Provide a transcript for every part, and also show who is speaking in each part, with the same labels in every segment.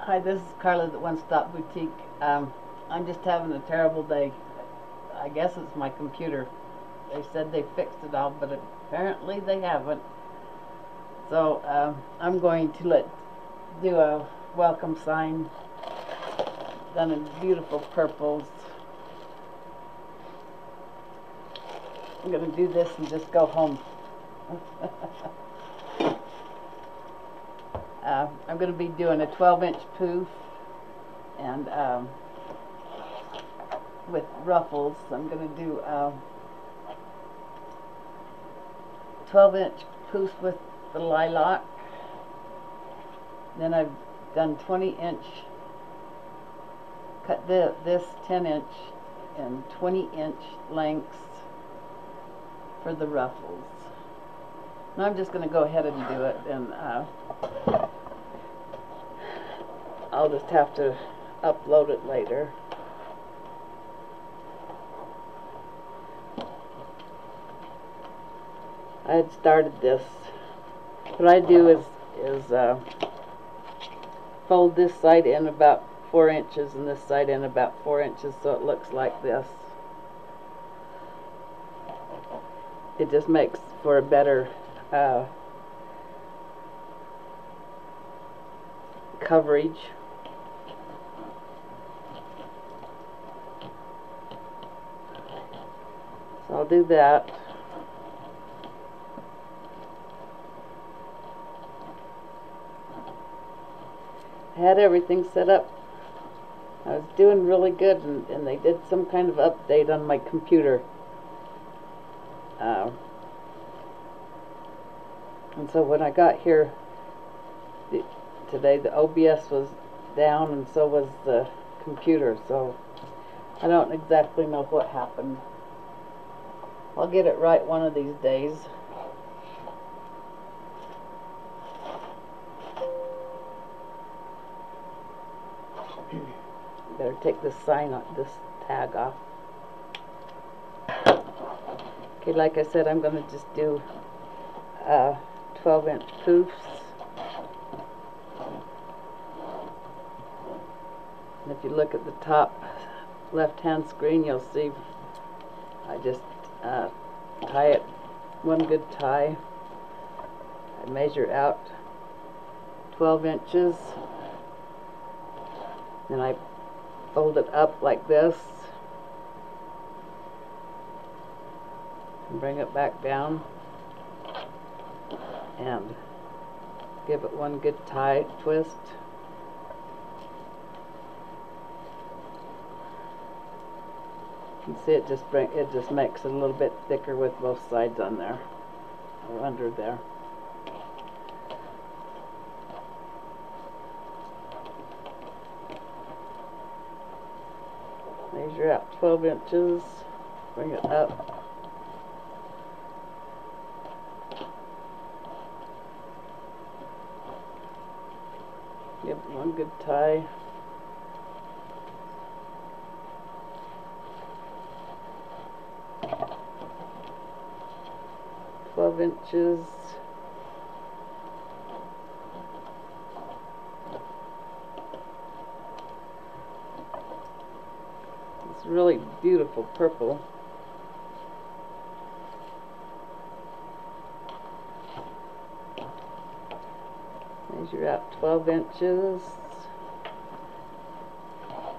Speaker 1: Hi, this is Karla at One Stop Boutique. Um, I'm just having a terrible day. I guess it's my computer. They said they fixed it all, but apparently they haven't. So um, I'm going to let do a welcome sign done in beautiful purples. I'm going to do this and just go home. Uh, I'm going to be doing a 12 inch poof and um, with ruffles. I'm going to do um, 12 inch poof with the lilac. Then I've done 20 inch, cut the, this 10 inch and 20 inch lengths for the ruffles. And I'm just going to go ahead and do it and uh, I'll just have to upload it later. I had started this. What I do is is uh, fold this side in about four inches and this side in about four inches so it looks like this. It just makes for a better uh, coverage. I'll do that. I had everything set up. I was doing really good and, and they did some kind of update on my computer. Uh, and so when I got here the, today, the OBS was down and so was the computer. So I don't exactly know what happened. I'll get it right one of these days. Better take this sign off, this tag off. Okay, like I said, I'm going to just do uh, 12 inch poofs. And if you look at the top left hand screen, you'll see I just uh, tie it one good tie. I measure out 12 inches. Then I fold it up like this and bring it back down and give it one good tie twist. Can see it just bring it just makes it a little bit thicker with both sides on there or under there. Measure out 12 inches, bring it up. Give it one good tie. Twelve inches. It's really beautiful purple. Measure out 12 inches.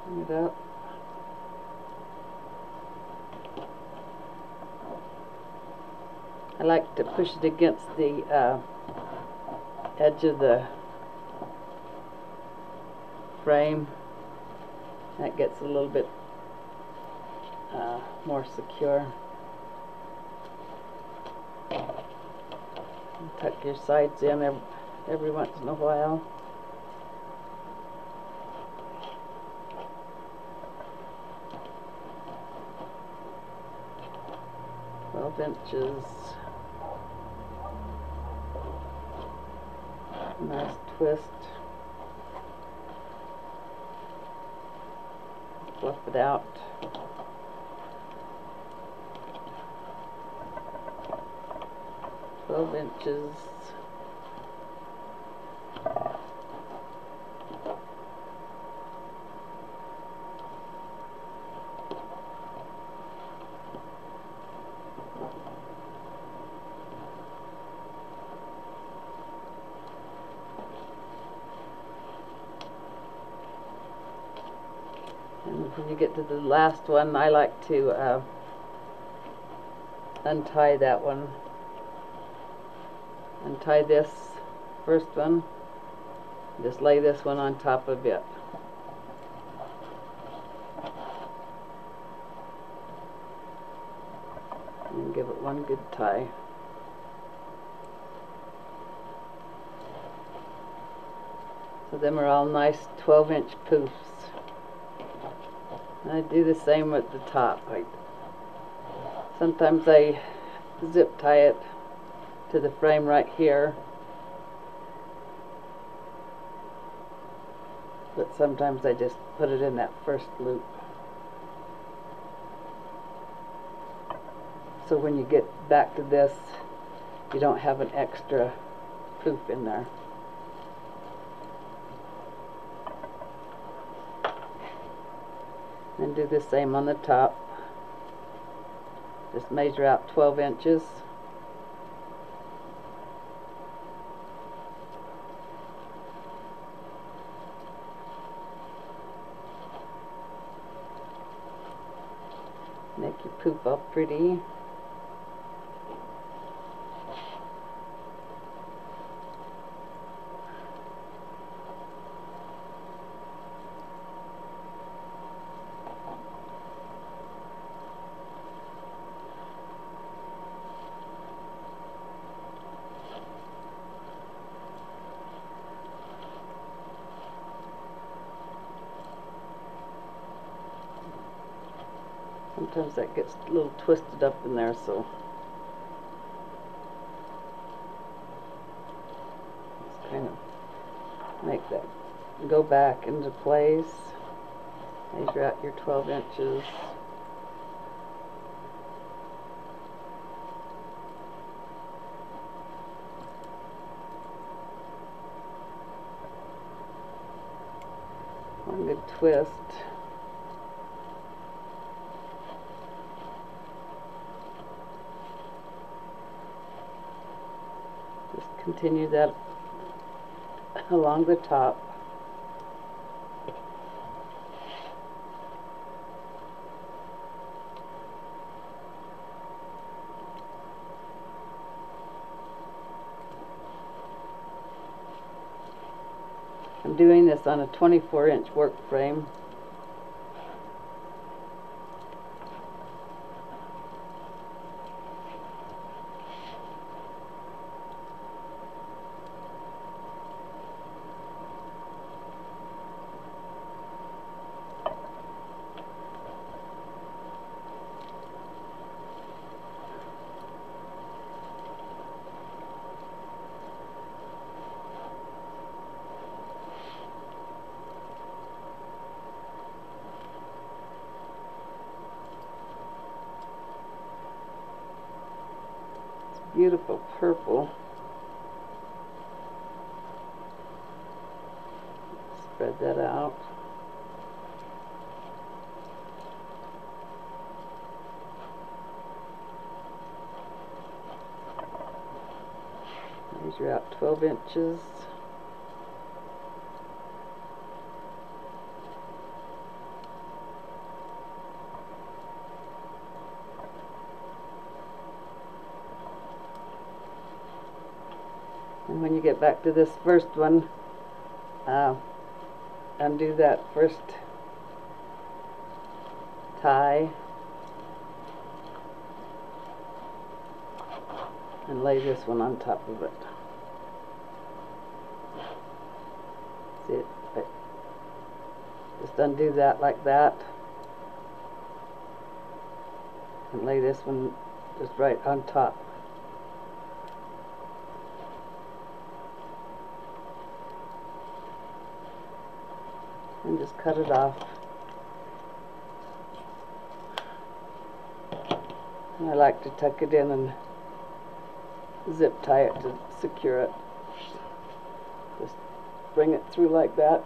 Speaker 1: Bring it up. I like to push it against the uh, edge of the frame. That gets a little bit uh, more secure. Tuck your sides in every, every once in a while. Twelve inches. Twist. Fluff it out. Twelve inches. And when you get the last one, I like to uh, untie that one. Untie this first one. Just lay this one on top of it. And give it one good tie. So them are all nice 12 inch poofs. I do the same with the top. I, sometimes I zip tie it to the frame right here. But sometimes I just put it in that first loop. So when you get back to this, you don't have an extra poof in there. Do the same on the top. Just measure out 12 inches. Make your poop all pretty. Sometimes that gets a little twisted up in there, so. Just kind of make that go back into place. Measure out your 12 inches. One good twist. Just continue that along the top. I'm doing this on a 24 inch work frame. beautiful purple. Spread that out. Measure out 12 inches. And when you get to this first one, uh, undo that first tie and lay this one on top of it. See it? Just undo that like that and lay this one just right on top. and just cut it off. And I like to tuck it in and zip tie it to secure it. Just bring it through like that.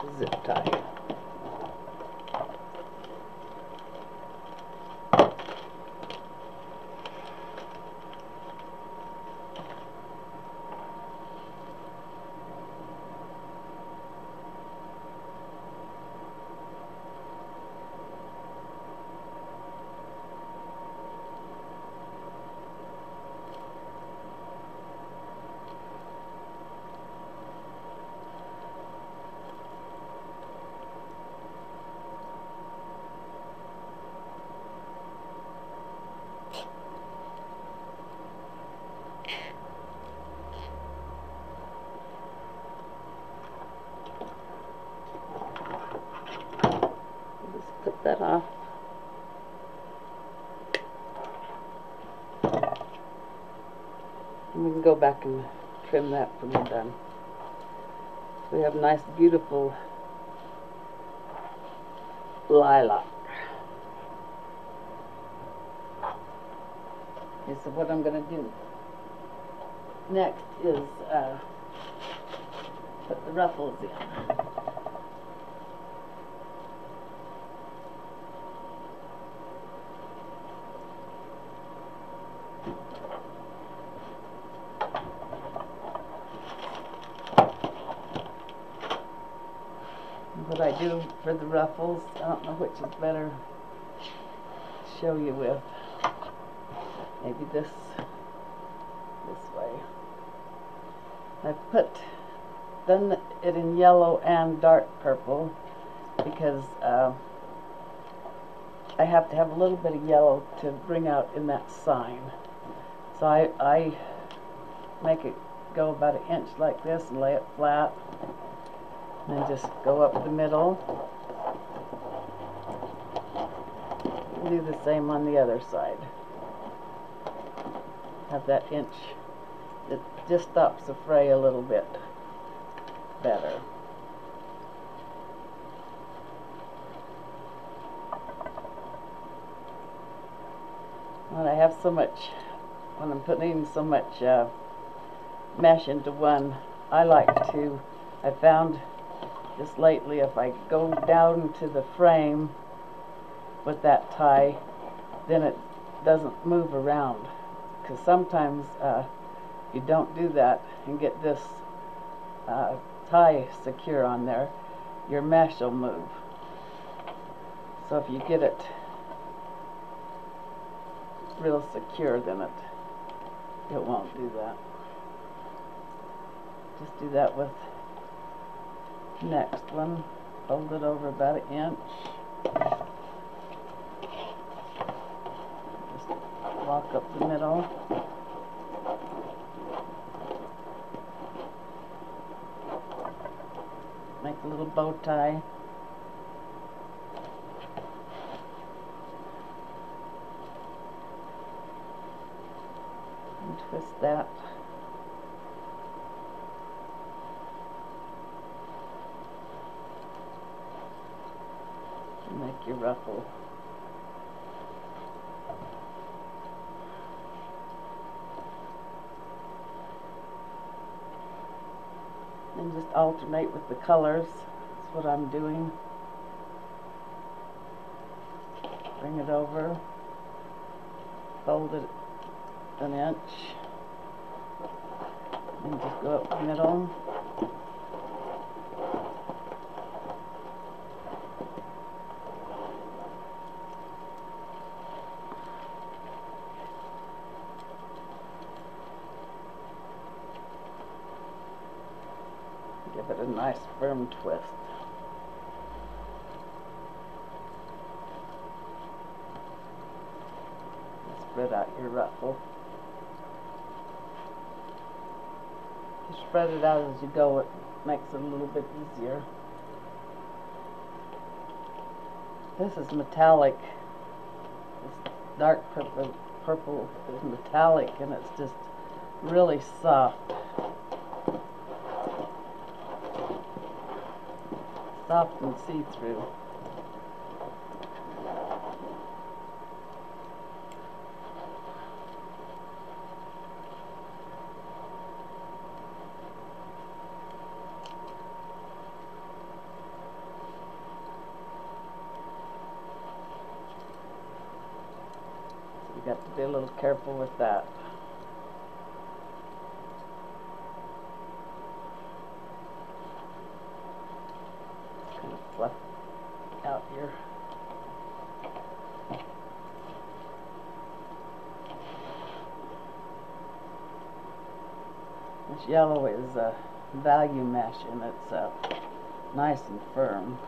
Speaker 1: And zip tie. We can trim that when we're done. We have nice, beautiful lilac. Okay, so what I'm gonna do next is, uh, put the ruffles in. What I do for the ruffles. I don't know which is better to show you with. Maybe this this way. I put done it in yellow and dark purple because uh, I have to have a little bit of yellow to bring out in that sign. So I, I make it go about an inch like this and lay it flat and then just go up the middle. Do the same on the other side. Have that inch. It just stops the fray a little bit better. When I have so much, when I'm putting so much uh, mesh into one, I like to, I found just lately if I go down to the frame with that tie then it doesn't move around. Because sometimes uh, you don't do that and get this uh, tie secure on there your mesh will move. So if you get it real secure then it it won't do that. Just do that with next one, fold it over about an inch. Just walk up the middle. Make a little bow tie. And twist that. And just alternate with the colors. That's what I'm doing. Bring it over. Fold it an inch. And just go up the middle. Give it a nice firm twist. Spread out your ruffle. You spread it out as you go, it makes it a little bit easier. This is metallic. This dark purple, purple is metallic and it's just really soft. soft and see-through. Got to be a little careful with that. Kind of fluff out here. This yellow is a value mesh and it's uh, nice and firm.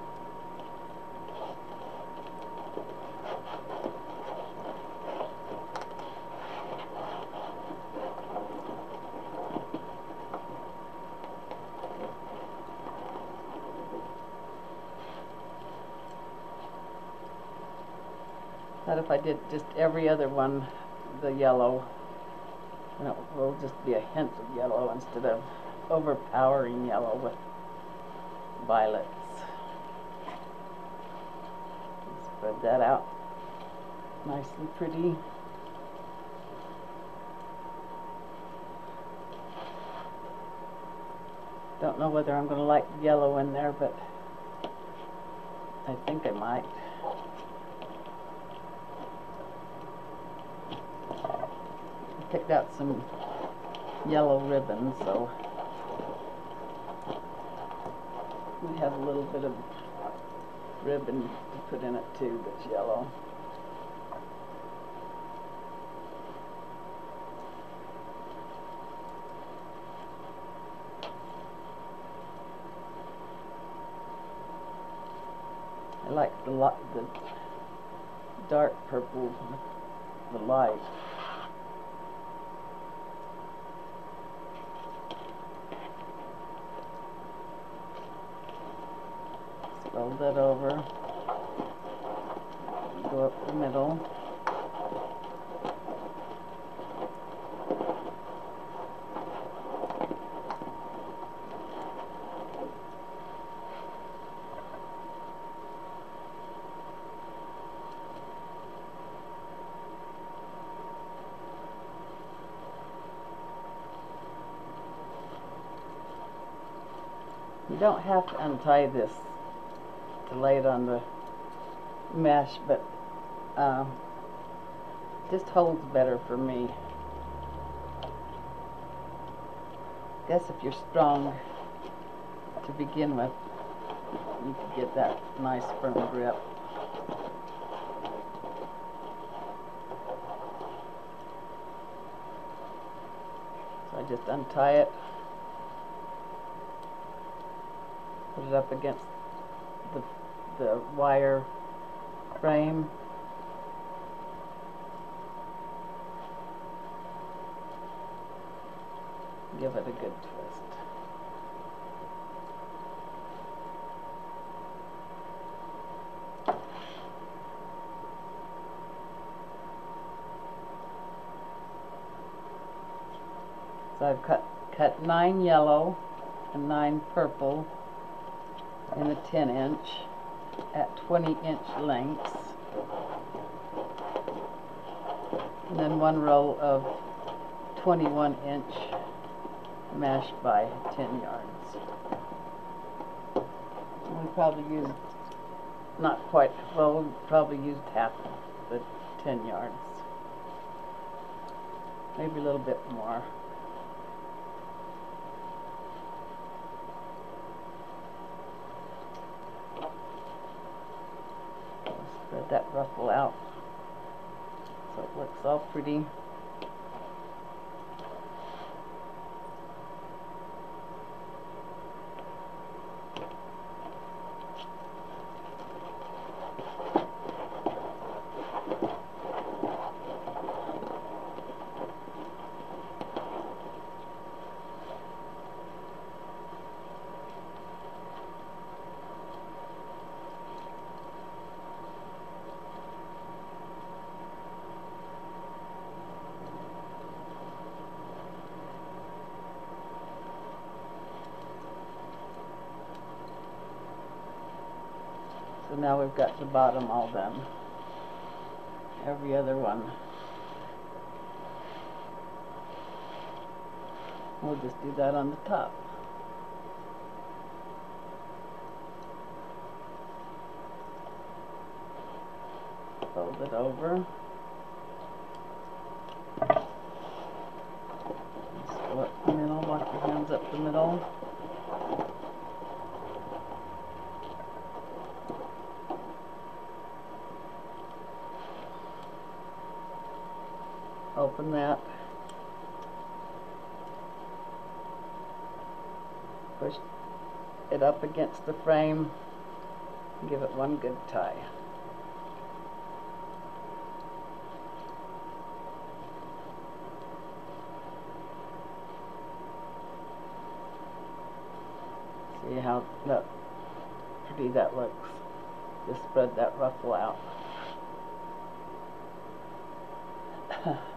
Speaker 1: That if I did just every other one, the yellow, And it will just be a hint of yellow instead of overpowering yellow with violets. Spread that out nice and pretty. Don't know whether I'm going to like yellow in there, but I think I might. Picked out some yellow ribbon, so we have a little bit of ribbon to put in it too that's yellow. I like the the dark purple, the light. Fold that over. Go up the middle. You don't have to untie this it on the mesh, but um, just holds better for me. Guess if you're strong to begin with, you can get that nice firm grip. So I just untie it, put it up against the wire frame. Give it a good twist. So I've cut, cut nine yellow and nine purple in a 10 inch at 20 inch lengths. And then one row of 21 inch mesh by 10 yards. We probably used not quite, well, we probably used half the 10 yards. Maybe a little bit more. Spread that ruffle out so it looks all pretty. So we've got the bottom all done. Every other one. We'll just do that on the top. Fold it over. Just go up the middle, walk your hands up the middle. Open that. Push it up against the frame. Give it one good tie. See how that pretty that looks. Just spread that ruffle out.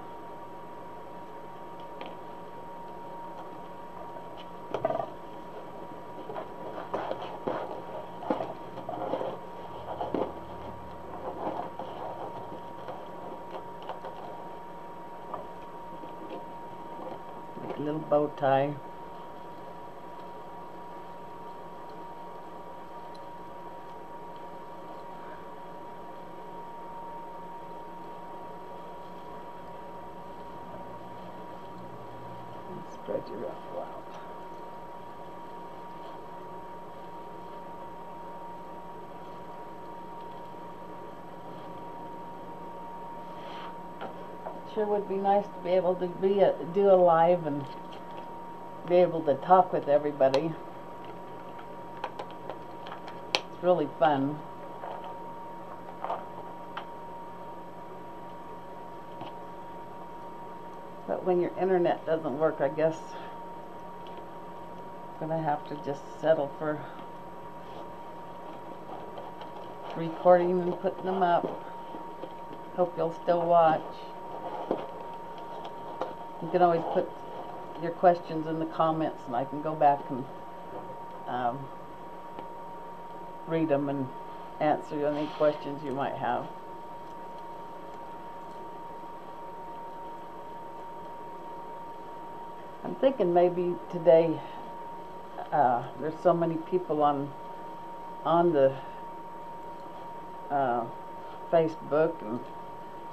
Speaker 1: little bow tie. Spread your ruffle out. Sure would be nice to be able to be a, do a live and be able to talk with everybody. It's really fun. But when your internet doesn't work, I guess I'm gonna have to just settle for recording and putting them up. Hope you'll still watch. You can always put your questions in the comments and I can go back and um, read them and answer any questions you might have. I'm thinking maybe today uh, there's so many people on on the uh, Facebook and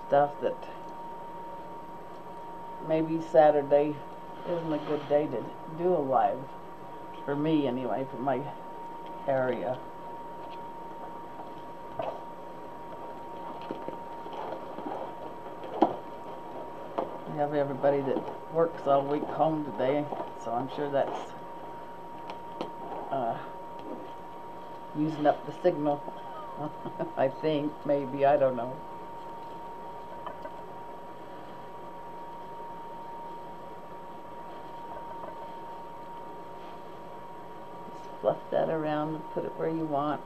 Speaker 1: stuff that maybe Saturday isn't a good day to do a live for me anyway for my area. We have everybody that works all week home today, so I'm sure that's uh, using up the signal. I think, maybe, I don't know. Just fluff that around and put it where you want.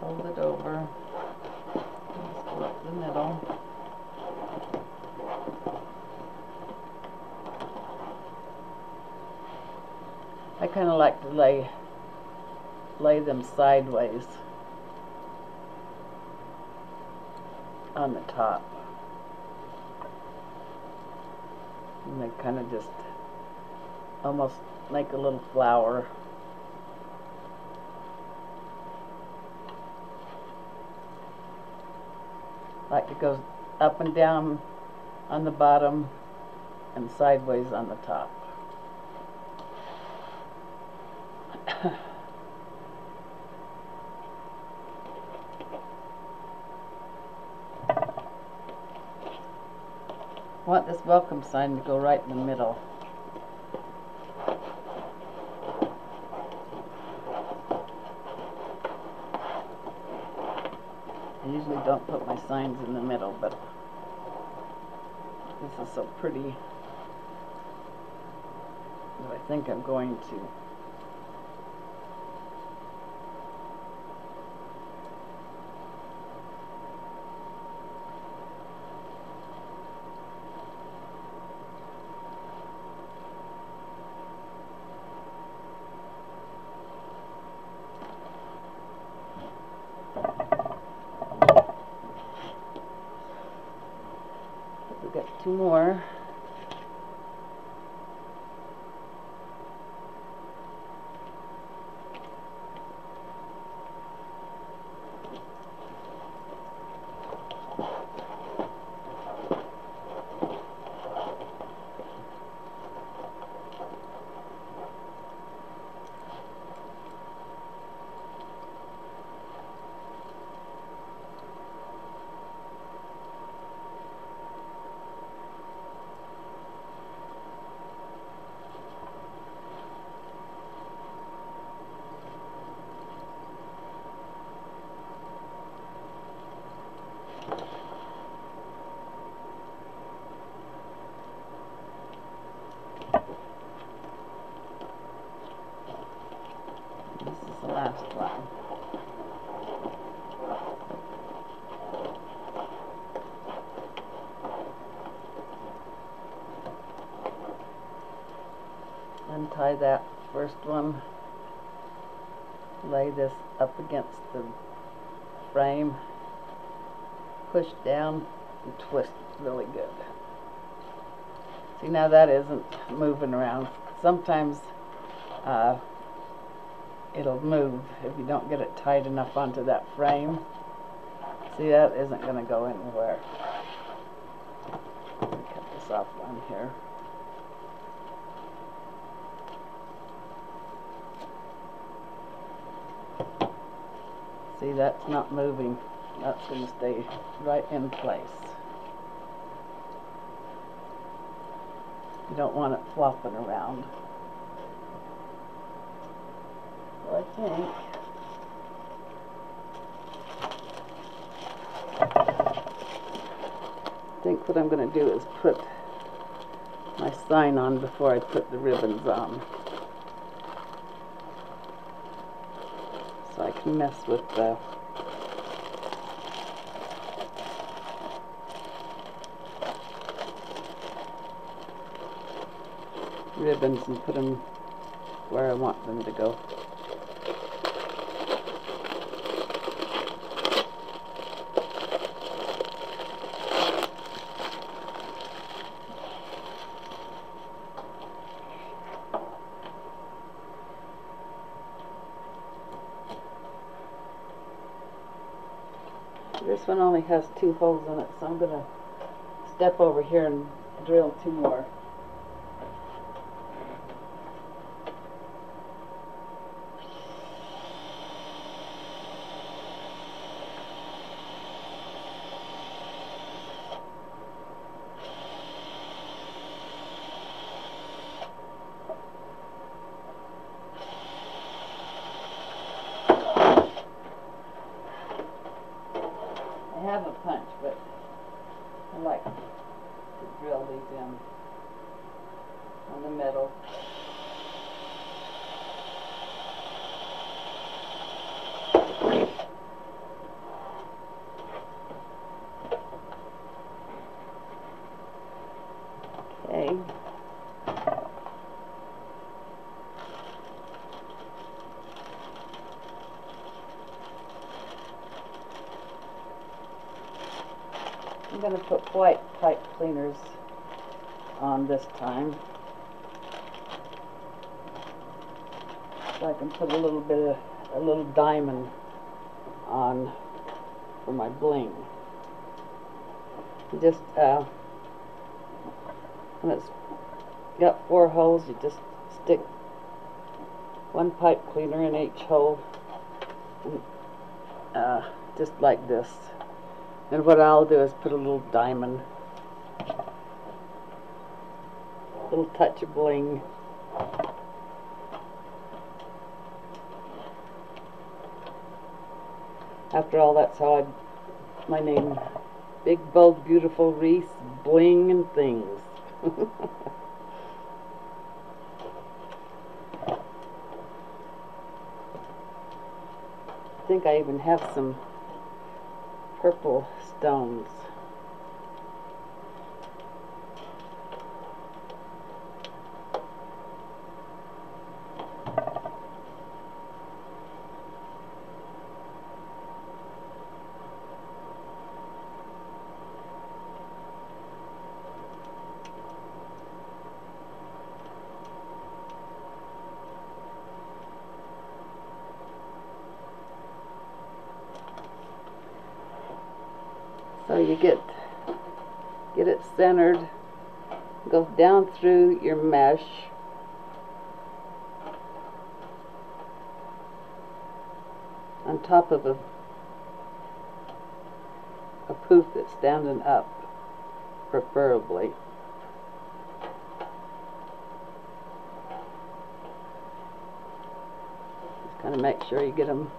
Speaker 1: Fold it over. Just go up the middle. I kind of like to lay lay them sideways on the top. And they kind of just almost like a little flower. Like it goes up and down on the bottom and sideways on the top. Want this welcome sign to go right in the middle. I usually don't put my signs in the middle, but this is so pretty that I think I'm going to. First one. Lay this up against the frame. Push down and twist really good. See now that isn't moving around. Sometimes uh, it'll move if you don't get it tight enough onto that frame. See that isn't going to go anywhere. Cut this off one here. See that's not moving. That's going to stay right in place. You don't want it flopping around. So I think I think what I'm going to do is put my sign on before I put the ribbons on. Can mess with the ribbons and put them where I want them to go. This one only has two holes in it, so I'm going to step over here and drill two more. I have a punch, but I like to drill these in on the metal. Okay. I'm going to put white pipe cleaners on this time. So I can put a little bit of, a little diamond on for my bling. Just, uh, when it's got four holes, you just stick one pipe cleaner in each hole. And, uh, just like this. And what I'll do is put a little diamond, a little touch of bling. After all, that's how I, my name, Big Bold Beautiful Wreaths, Bling and Things. I think I even have some purple stones. So you get get it centered, goes down through your mesh. On top of a a poof that's standing up, preferably. Just kind of make sure you get them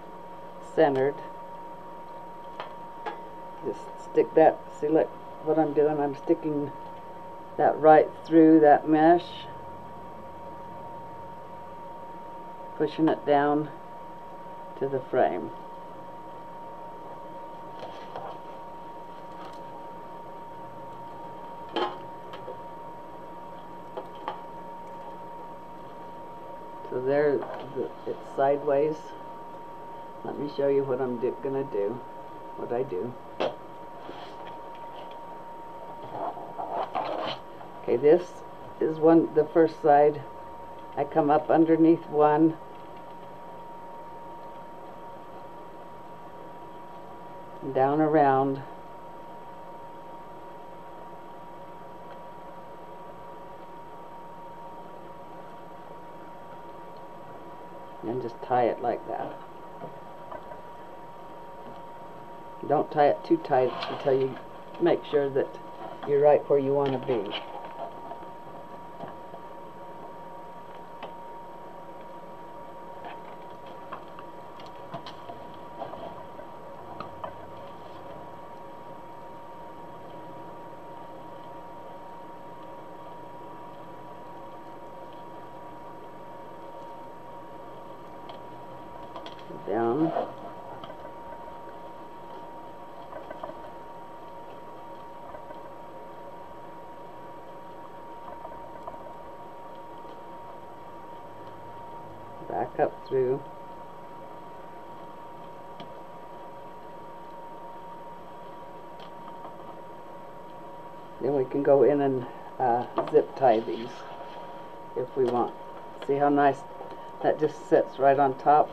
Speaker 1: centered stick that, see like what I'm doing, I'm sticking that right through that mesh, pushing it down to the frame. So there, it's sideways. Let me show you what I'm gonna do, what I do. Okay, this is one, the first side. I come up underneath one. Down around. And just tie it like that. Don't tie it too tight until you make sure that you're right where you want to be. Back up through. Then we can go in and uh, zip tie these if we want. See how nice that just sits right on top?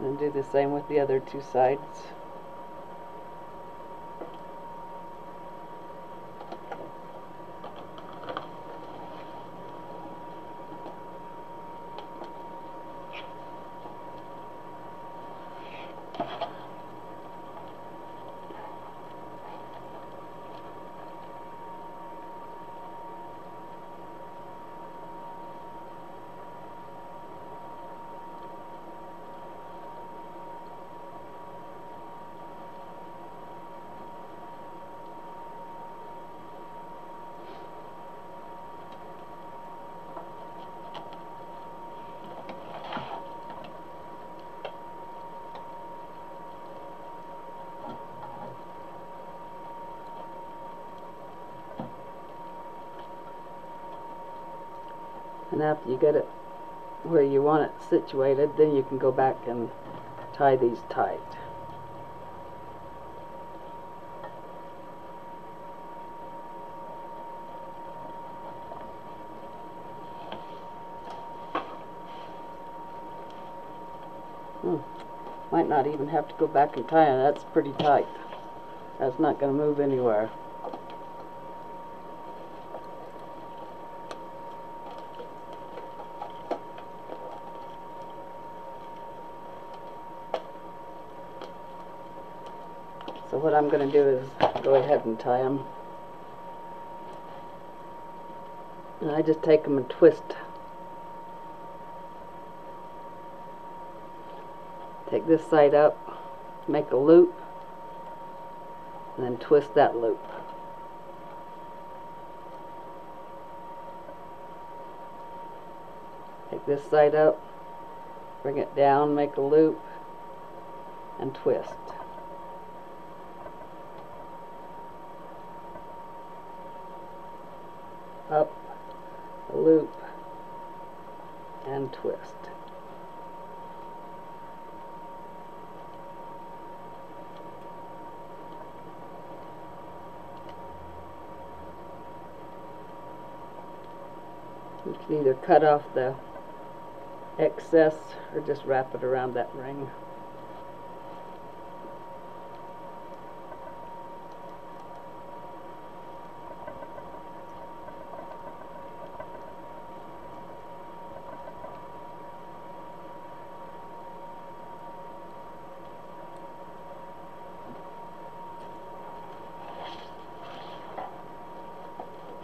Speaker 1: And do the same with the other two sides. And after you get it where you want it situated, then you can go back and tie these tight. Hmm. Might not even have to go back and tie it. That's pretty tight. That's not going to move anywhere. So what I'm going to do is go ahead and tie them. And I just take them and twist. Take this side up, make a loop, and then twist that loop. Take this side up, bring it down, make a loop, and twist. up, a loop, and twist. You can either cut off the excess or just wrap it around that ring.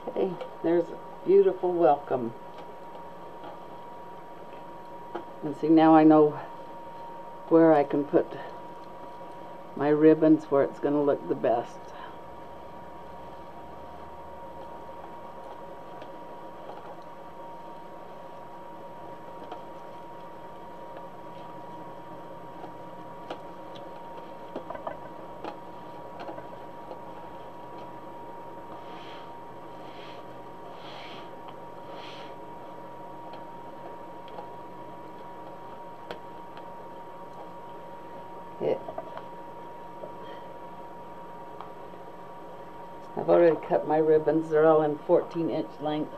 Speaker 1: Okay, there's a beautiful welcome. And see, now I know where I can put my ribbons where it's going to look the best. I've already cut my ribbons. They're all in 14 inch lengths.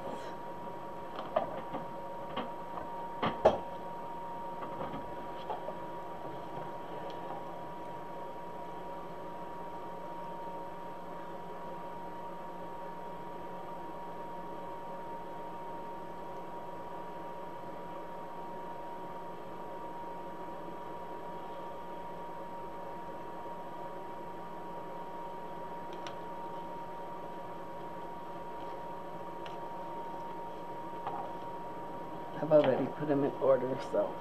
Speaker 1: I've already put them in order, so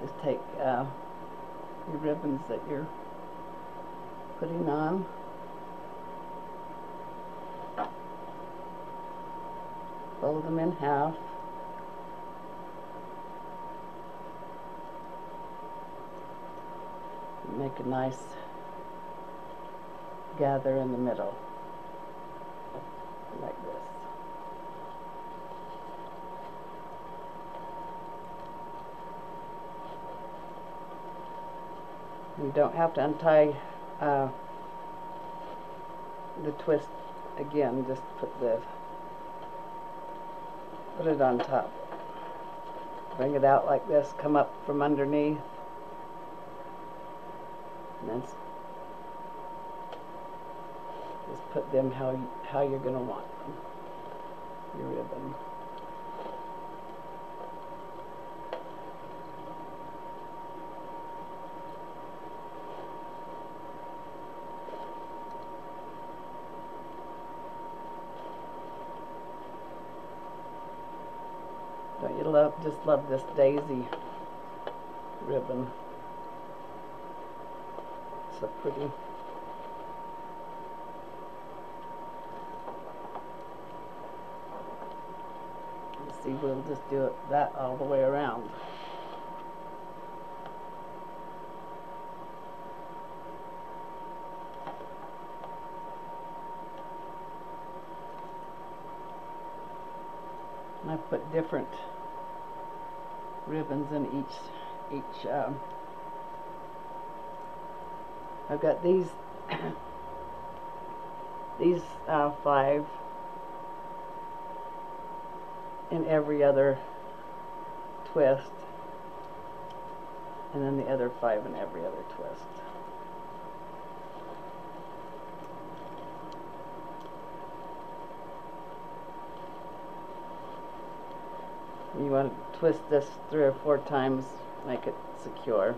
Speaker 1: just take uh, your ribbons that you're putting on. Fold them in half. Make a nice gather in the middle, like this. Don't have to untie uh, the twist again, just put the put it on top. Bring it out like this, come up from underneath. And then just put them how you, how you're going to want them. Your ribbon. Don't you love, love this daisy ribbon. So pretty. You see, we'll just do it that all the way around. I put different ribbons in each each um, I've got these these uh, five in every other twist and then the other five in every other twist. You want to twist this three or four times, make it secure.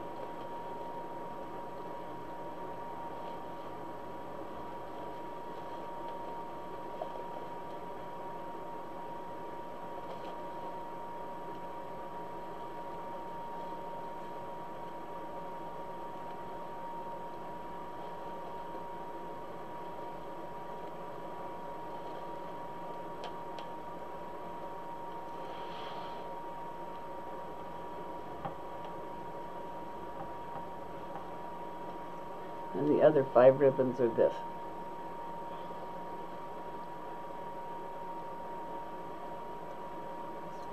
Speaker 1: Other five ribbons are this.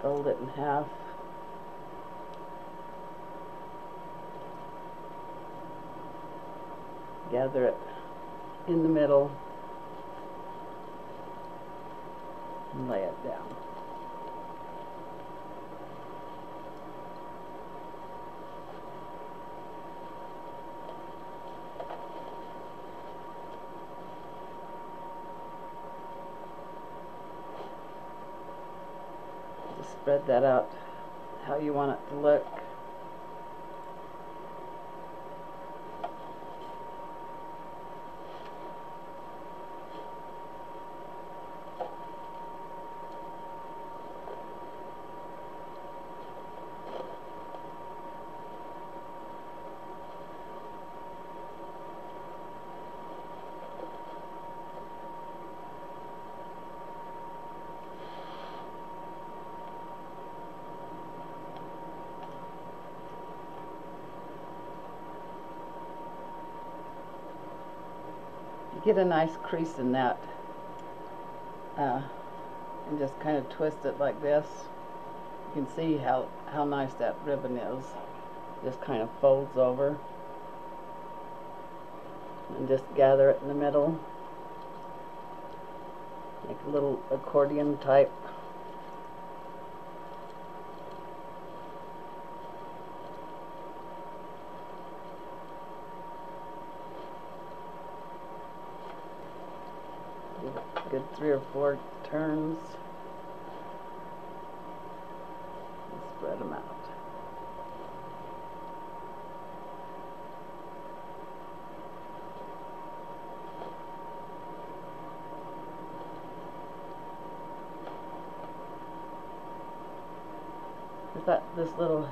Speaker 1: Fold it in half. Gather it in the middle and lay it down. That out how you want it to look. Get a nice crease in that uh, and just kind of twist it like this. You can see how, how nice that ribbon is. Just kind of folds over and just gather it in the middle. Like a little accordion type. Good three or four turns. And spread them out. I thought this little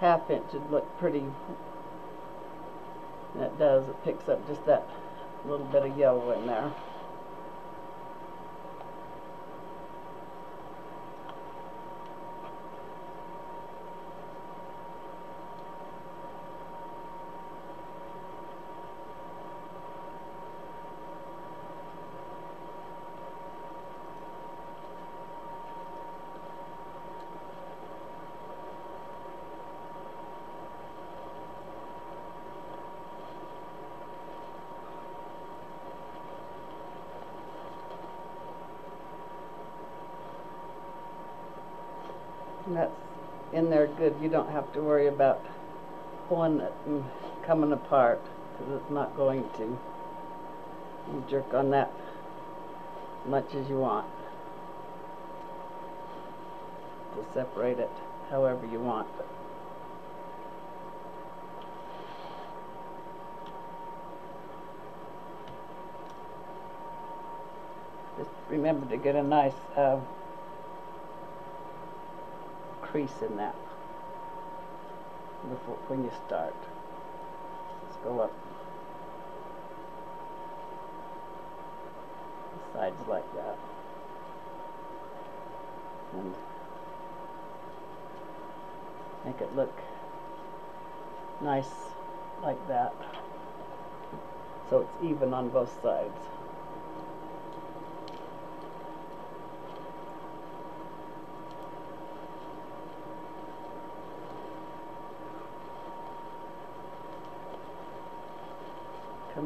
Speaker 1: half inch would look pretty. And it does, it picks up just that little bit of yellow in there. And that's in there good. You don't have to worry about pulling it and coming apart because it's not going to. You jerk on that as much as you want to separate it however you want. Just remember to get a nice uh, crease in that before when you start. Let's go up the sides like that. And make it look nice like that. So it's even on both sides.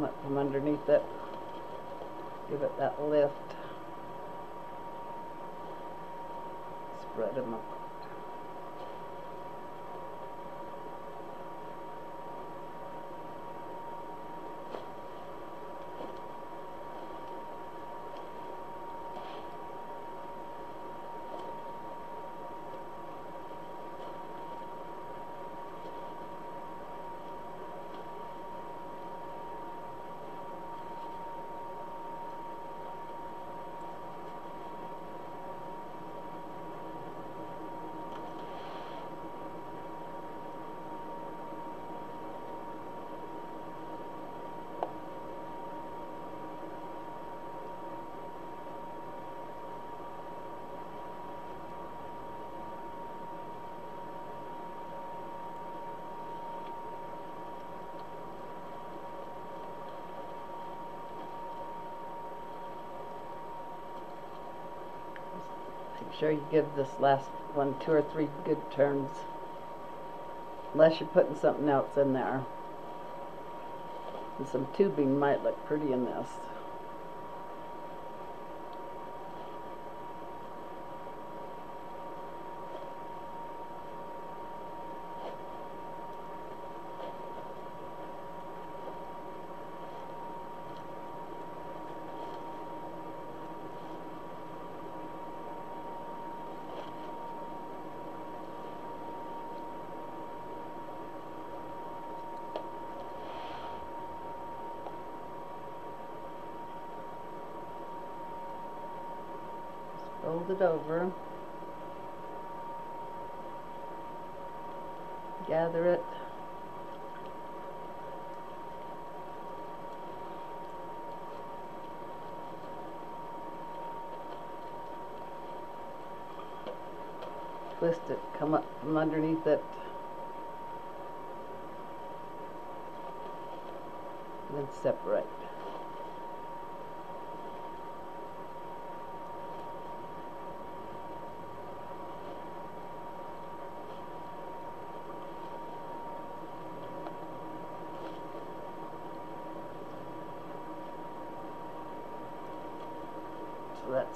Speaker 1: Up from underneath it, give it that lift, spread them apart. Make sure you give this last one two or three good turns. Unless you're putting something else in there. And some tubing might look pretty in this. Over, gather it, twist it, come up from underneath it, and then separate.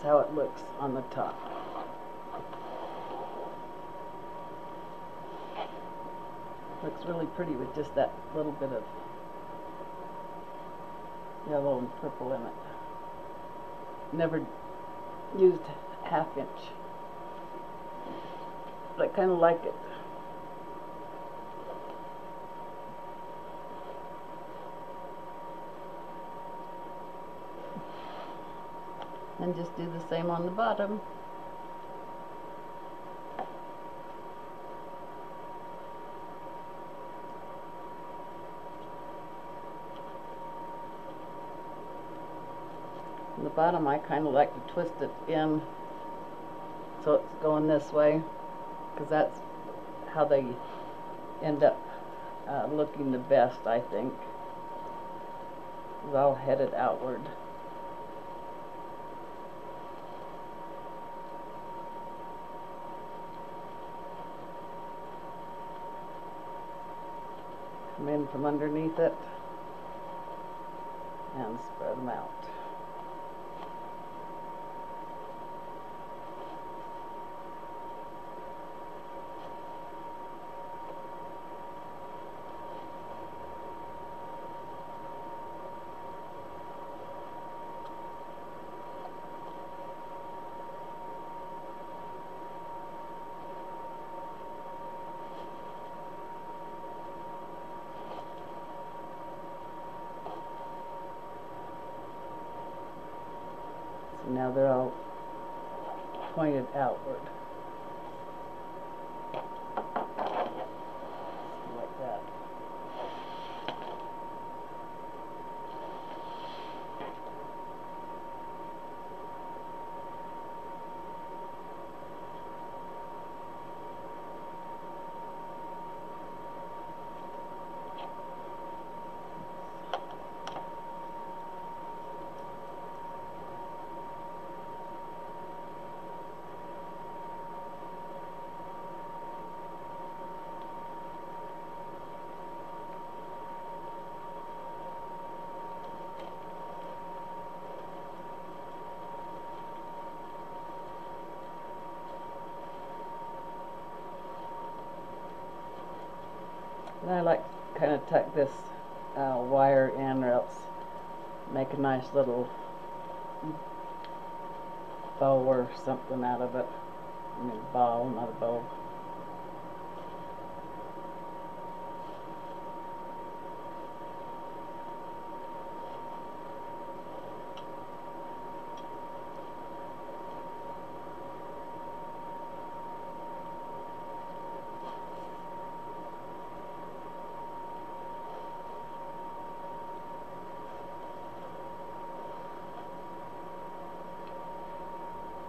Speaker 1: So on the top. Looks really pretty with just that little bit of yellow and purple in it. Never used half inch. But I kind of like it. And just do the same on the bottom. On the bottom I kind of like to twist it in so it's going this way because that's how they end up uh, looking the best I think. It's all headed outward. In from underneath it and spread them out.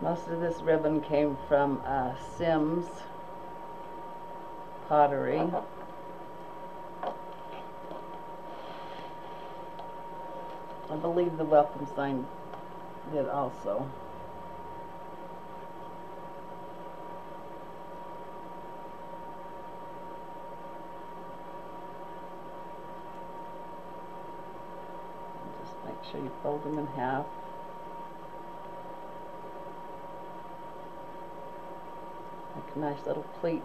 Speaker 1: Most of this ribbon came from uh, Sims Pottery. I believe the welcome sign did also. Just make sure you fold them in half. Make a nice little pleat.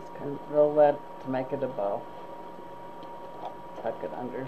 Speaker 1: Just kind of roll that to make it a bow. Tuck it under.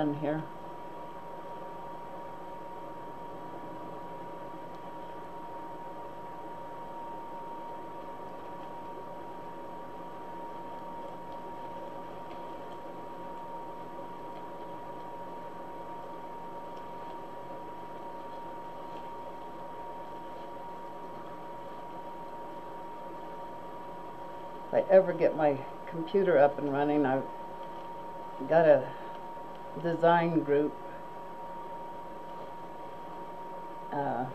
Speaker 1: done here. If I ever get my computer up and running, I've got to design group. Uh,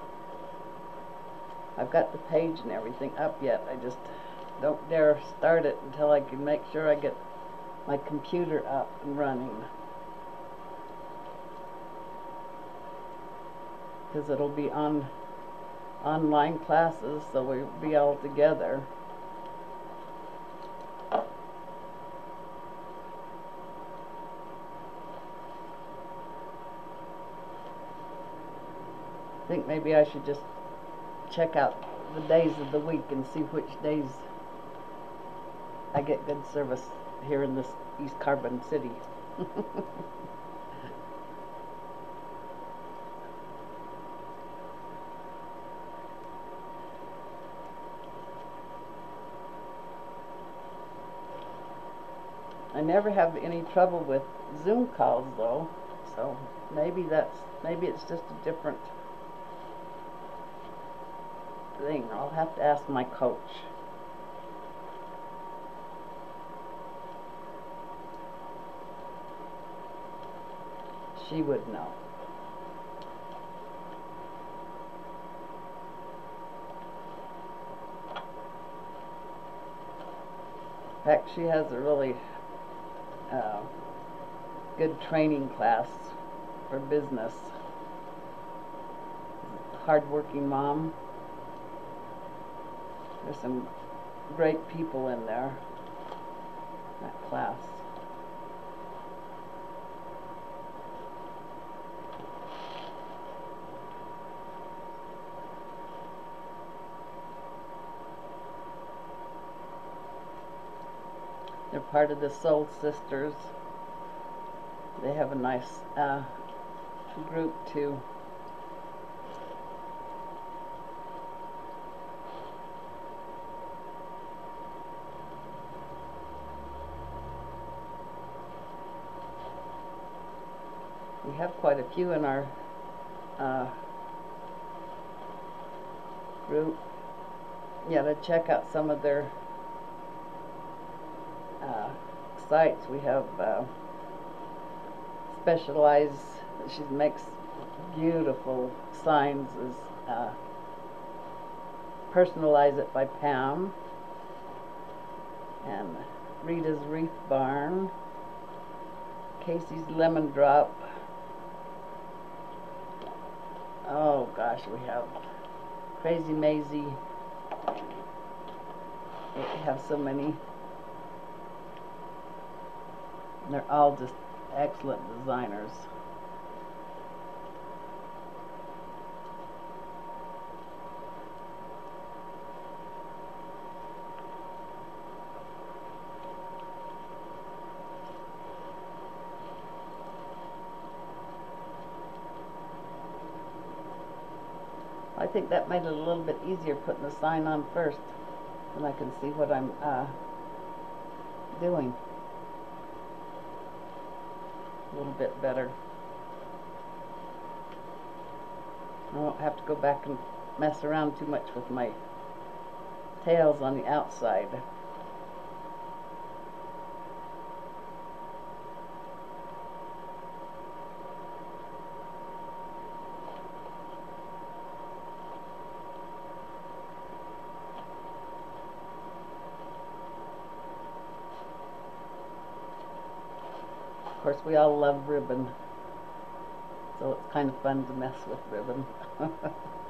Speaker 1: I've got the page and everything up yet. I just don't dare start it until I can make sure I get my computer up and running. Because it'll be on online classes, so we'll be all together. Think maybe I should just check out the days of the week and see which days I get good service here in this East Carbon City. I never have any trouble with Zoom calls though, so maybe that's maybe it's just a different thing. I'll have to ask my coach. She would know. In fact, she has a really uh, good training class for business. Hardworking mom. There's some great people in there, that class. They're part of the Soul Sisters. They have a nice uh, group too. We have quite a few in our uh, group. Yeah, to check out some of their uh, sites. We have uh, specialized, she makes beautiful signs uh, Personalize It by Pam and Rita's Wreath Barn, Casey's Lemon Drop. Oh gosh, we have Crazy Maisie. We have so many. They're all just excellent designers. Think that made it a little bit easier putting the sign on first, and I can see what I'm uh, doing a little bit better. I won't have to go back and mess around too much with my tails on the outside. Course, we all love ribbon, so it's kind of fun to mess with ribbon.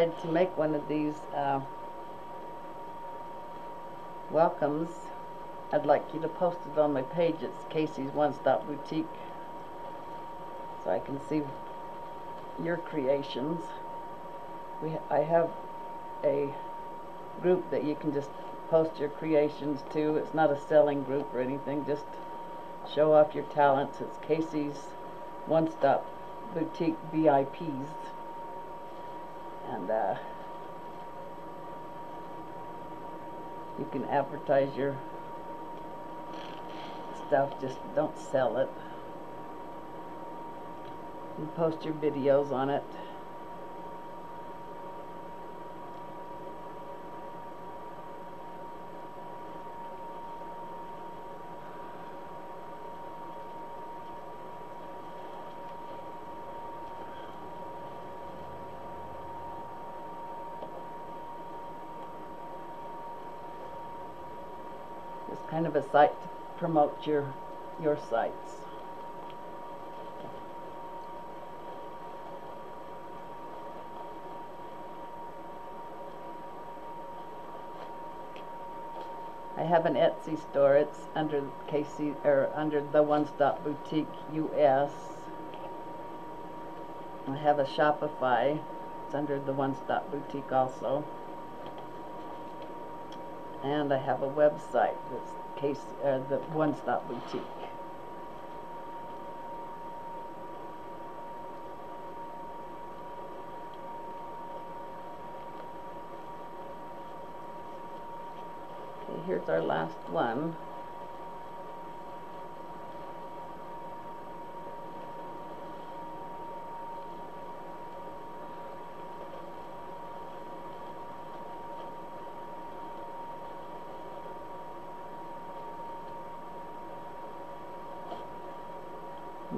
Speaker 1: you to make one of these uh, welcomes, I'd like you to post it on my page. It's Casey's One Stop Boutique, so I can see your creations. We I have a group that you can just post your creations to. It's not a selling group or anything, just show off your talents. It's Casey's One Stop Boutique VIPs. And uh, you can advertise your stuff, just don't sell it. You post your videos on it. It's kind of a site to promote your your sites. I have an Etsy store. It's under Casey or under the One Stop Boutique US. I have a Shopify. It's under the One Stop Boutique also. And I have a website that's Case uh, the One Stop Boutique. Okay, here's our last one.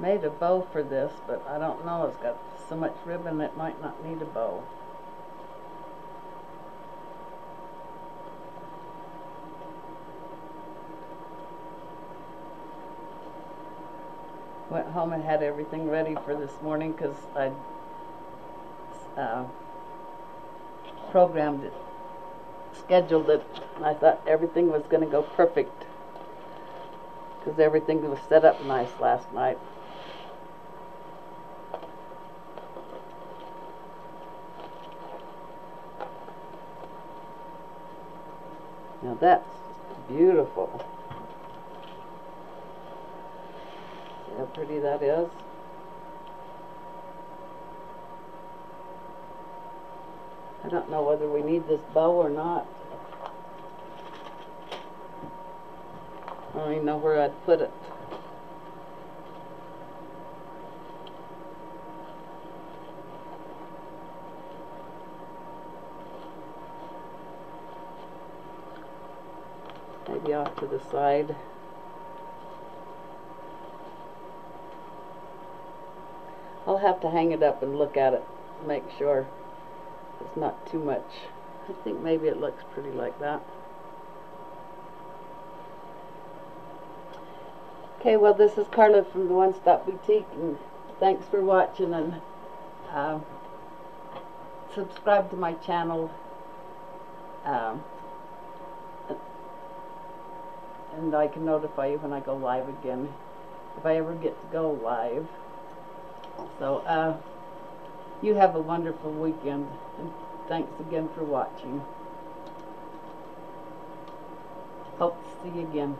Speaker 1: Made a bow for this, but I don't know, it's got so much ribbon it might not need a bow. Went home and had everything ready for this morning because I uh, programmed it, scheduled it, and I thought everything was going to go perfect because everything was set up nice last night. Now that's beautiful. See how pretty that is? I don't know whether we need this bow or not. I don't even know where I'd put it. Maybe off to the side. I'll have to hang it up and look at it, make sure it's not too much. I think maybe it looks pretty like that. Okay, well, this is Karla from the One Stop Boutique, and thanks for watching, and uh, subscribe to my channel. Um, and I can notify you when I go live again, if I ever get to go live. So, uh, you have a wonderful weekend, and thanks again for watching. Hope to see you again.